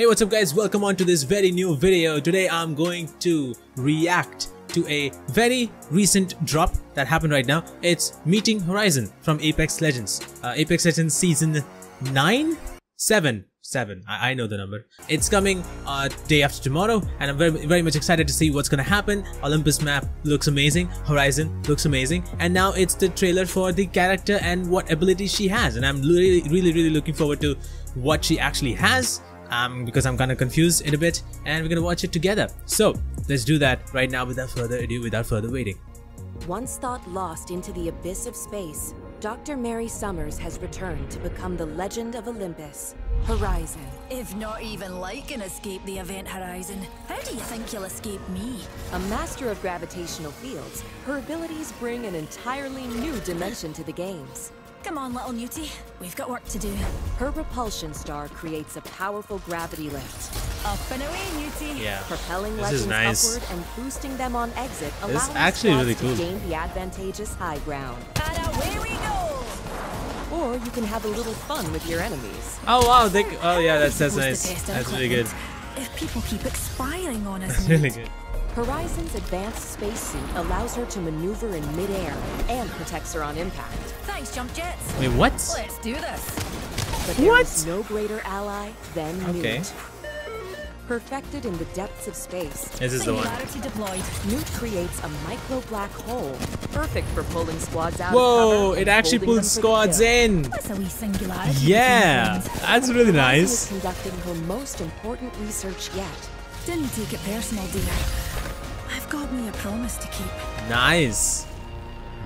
Hey what's up guys welcome on to this very new video. Today I'm going to react to a very recent drop that happened right now. It's Meeting Horizon from Apex Legends. Uh, Apex Legends Season 9? 7. 7. I, I know the number. It's coming uh, day after tomorrow and I'm very, very much excited to see what's gonna happen. Olympus map looks amazing. Horizon looks amazing. And now it's the trailer for the character and what abilities she has. And I'm really, really, really looking forward to what she actually has um, because I'm kind of confused in a bit and we're gonna watch it together. So let's do that right now without further ado, without further waiting. Once thought lost into the abyss of space, Dr. Mary Somers has returned to become the legend of Olympus, Horizon. If not even like an escape the event horizon, how do you think you'll escape me? A master of gravitational fields, her abilities bring an entirely new dimension to the games. Come on, little Newtie. We've got work to do. Her repulsion star creates a powerful gravity lift, Up and away, Newtie. Yeah. propelling This is legends nice. upward and boosting them on exit, This is actually squads really to gain the advantageous high ground. And away we go. Or you can have a little fun with your enemies. Oh wow, they, oh yeah, that's, that's Supposed to nice. That's really good. If people keep expiring on us, That's really good. Horizon's advanced spacesuit allows her to maneuver in midair and protects her on impact. Thanks, jump jets. Wait, what? Let's do this. But there What? is no greater ally than Okay. Newt. Perfected in the depths of space, This is the one. Singularity deployed. Newt creates a micro black hole, perfect for pulling squads out Whoa, of cover it actually pulls them for the squads in. That's a wee singularity. Yeah, that's really Horizon is nice. conducting her most important research yet. Didn't take it personal, dear. Me a promise to keep. Nice.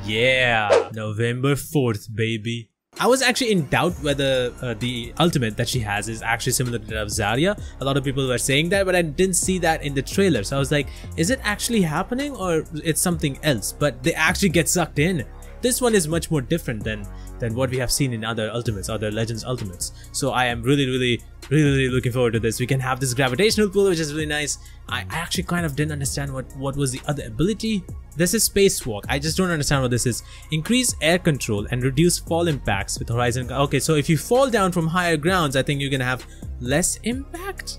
Yeah, November 4th, baby. I was actually in doubt whether uh, the ultimate that she has is actually similar to that of Zarya. A lot of people were saying that, but I didn't see that in the trailer. So I was like, is it actually happening or it's something else? But they actually get sucked in. This one is much more different than than what we have seen in other ultimates, other Legends ultimates. So I am really, really, really, really looking forward to this. We can have this gravitational pull, which is really nice. I, I actually kind of didn't understand what what was the other ability. This is spacewalk. I just don't understand what this is. Increase air control and reduce fall impacts with Horizon. Okay, so if you fall down from higher grounds, I think you're gonna have less impact.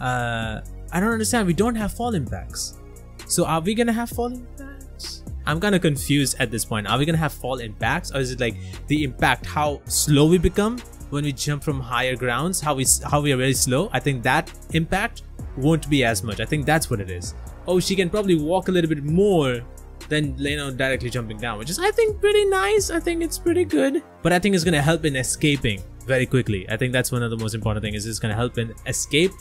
Uh, I don't understand. We don't have fall impacts. So are we gonna have fall impacts? I'm kind of confused at this point. Are we gonna have fall impacts, or is it like the impact how slow we become when we jump from higher grounds? How we how we are very slow? I think that impact won't be as much. I think that's what it is. Oh, she can probably walk a little bit more than you know directly jumping down, which is I think pretty nice. I think it's pretty good, but I think it's gonna help in escaping very quickly. I think that's one of the most important things. Is it's gonna help in escape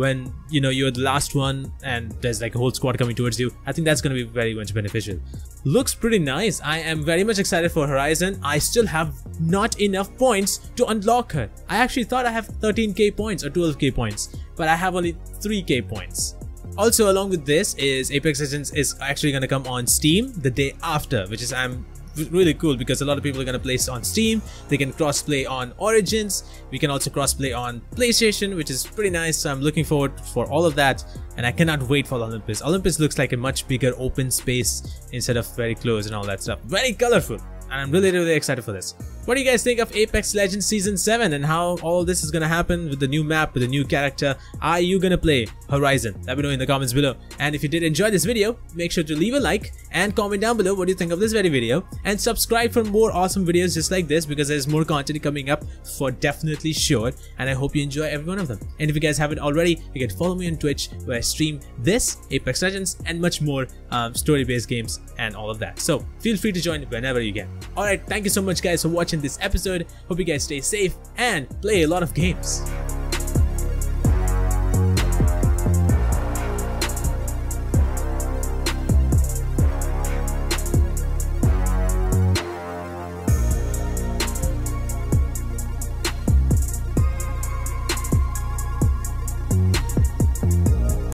when you know you're the last one and there's like a whole squad coming towards you i think that's going to be very much beneficial. Looks pretty nice. I am very much excited for horizon. I still have not enough points to unlock her. I actually thought i have 13k points or 12k points but i have only 3k points. Also along with this is apex legends is actually going to come on steam the day after which is i'm really cool because a lot of people are going to play on steam. They can cross play on origins. We can also cross play on playstation which is pretty nice. So i'm looking forward for all of that. And i cannot wait for olympus. Olympus looks like a much bigger open space instead of very close and all that stuff. Very colorful. And I'm really really excited for this. What do you guys think of Apex Legends Season 7 and how all this is gonna happen with the new map, with the new character? Are you gonna play Horizon? Let me know in the comments below. And if you did enjoy this video, make sure to leave a like and comment down below what you think of this very video and subscribe for more awesome videos just like this because there's more content coming up for definitely sure and I hope you enjoy every one of them. And if you guys haven't already, you can follow me on Twitch where I stream this, Apex Legends and much more um, story-based games and all of that. So feel free to join whenever you can. Alright, thank you so much guys for watching this episode. Hope you guys stay safe and play a lot of games.